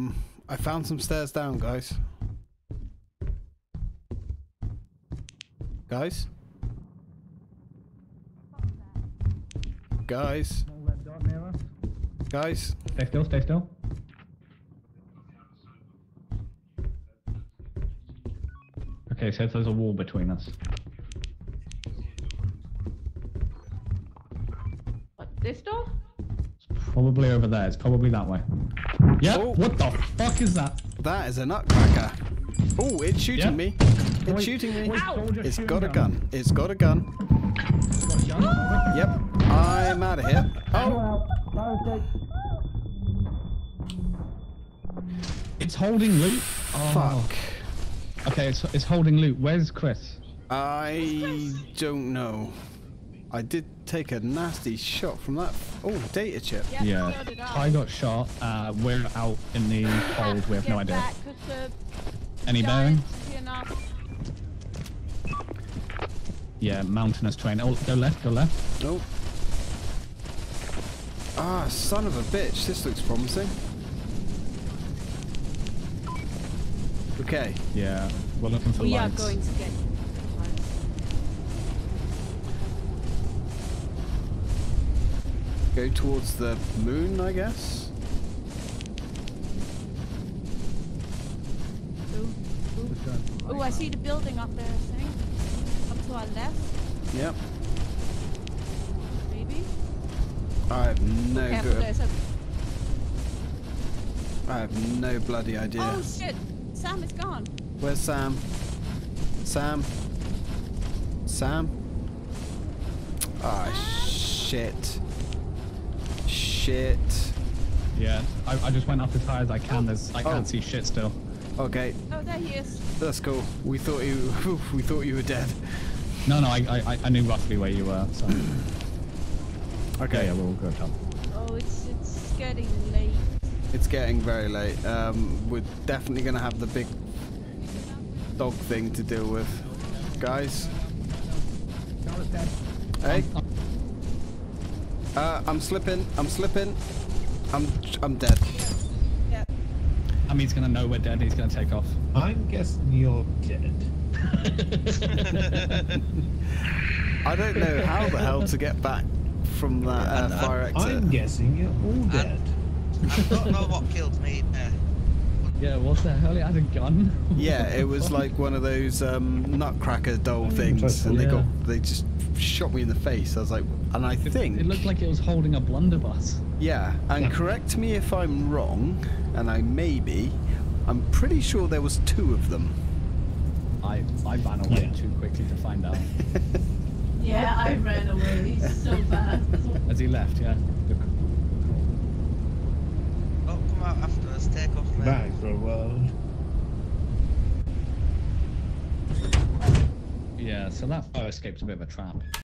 Um, I found some stairs down, guys. Guys? Guys? Guys? Stay still, stay still. Okay, so there's a wall between us. What, this door? It's probably over there. It's probably that way. Yeah. Oh. What the fuck is that? That is a nutcracker. Oh, it's shooting Yeah. me. It's Wait, shooting me. wait, Ow. soldier It's shooting got a gun. gun. It's got a gun. Got a gun? Yep. I'm out of here. Oh, It's holding loot. Oh. fuck. Okay, it's, it's holding loot. Where's Chris? I don't know. I did take a nasty shot from that. Oh, data chip. Yeah, Yeah. so I. Ty got shot. Uh, we're out in the cold. We have no idea. back, 'cause the Any bearing? giants here now. Yeah, mountainous terrain. Oh, go left, go left. Nope. Ah, son of a bitch. This looks promising. Okay. Yeah, we're looking for We are going to get. Go towards the moon, I guess. Oh, I see the building up there, I think. Up to our left, Yep. maybe. I have no Careful, good. I have no bloody idea. Oh shit! Sam is gone. Where's Sam? Sam? Sam? Ah, shit. Shit. Yeah, I, I just went up as high as I can. There's, I can't Oh. see shit still. Okay, Oh, there he is. that's cool. We thought you, we thought you were dead. No, no, I, I, I knew roughly where you were. So. Okay. Yeah, yeah, we're all good. Tom. Oh, it's it's getting late. It's getting very late. Um, we're definitely gonna have the big dog thing to deal with, guys. Hey. Uh, I'm slipping. I'm slipping. I'm I'm dead. Yeah. I mean, he's gonna know we're dead. He's gonna take off. I'm guessing you're dead. I don't know how the hell to get back from that uh, uh, fire exit. I'm guessing you're all dead. I don't know what killed me there. Yeah, what the hell? He had a gun. Yeah, it was like one of those um, nutcracker doll things, and they Yeah. got they just shot me in the face. I was like, and I think It looked like it was holding a blunderbuss. yeah. And correct me if I'm wrong, and I may be. I'm pretty sure there was two of them. I I ran away Yeah. too quickly to find out. Yeah, I ran away so fast. As he left, yeah. Good. Oh, come out after us, take off mate. Back for a world. Uh, yeah, so that fire escape's a bit of a trap.